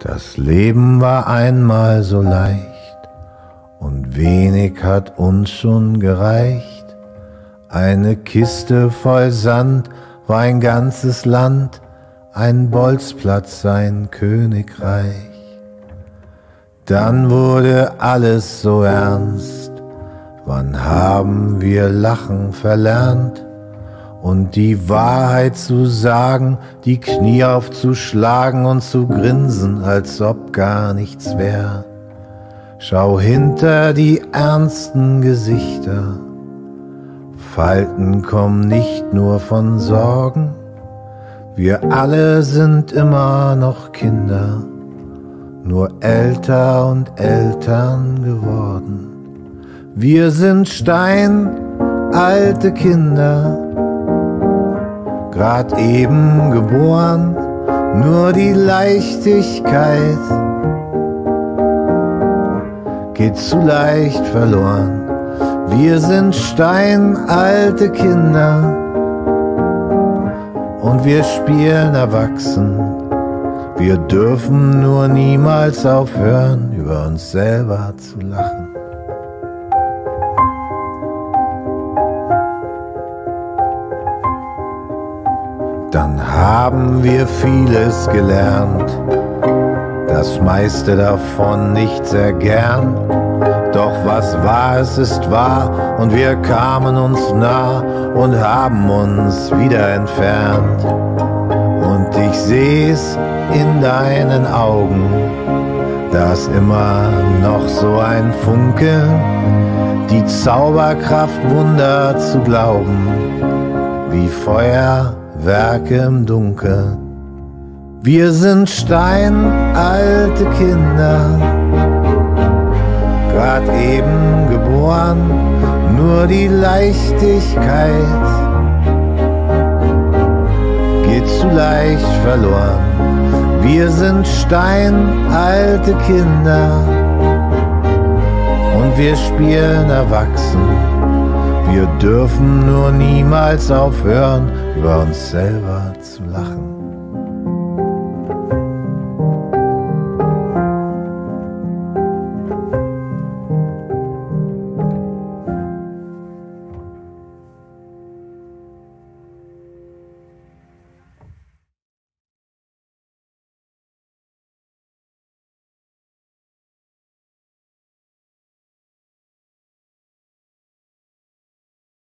Das Leben war einmal so leicht und wenig hat uns schon gereicht. Eine Kiste voll Sand war ein ganzes Land, ein Bolzplatz sein Königreich. Dann wurde alles so ernst, wann haben wir Lachen verlernt? Und die Wahrheit zu sagen, die Knie aufzuschlagen und zu grinsen, als ob gar nichts wär. Schau hinter die ernsten Gesichter, Falten kommen nicht nur von Sorgen, wir alle sind immer noch Kinder, nur älter und Eltern geworden. Wir sind Stein, alte Kinder, grad eben geboren, nur die Leichtigkeit geht zu leicht verloren. Wir sind steinalte Kinder und wir spielen erwachsen. Wir dürfen nur niemals aufhören, über uns selber zu lachen. Dann haben wir vieles gelernt, das meiste davon nicht sehr gern. Doch was war, es ist wahr, und wir kamen uns nah und haben uns wieder entfernt. Und ich seh's in deinen Augen, da ist immer noch so ein Funke, die Zauberkraft Wunder zu glauben, wie Feuer Werke im Dunkel. Wir sind steinalte Kinder, grad eben geboren, nur die Leichtigkeit geht zu leicht verloren. Wir sind steinalte Kinder und wir spielen erwachsen wir dürfen nur niemals aufhören, über uns selber zu lachen.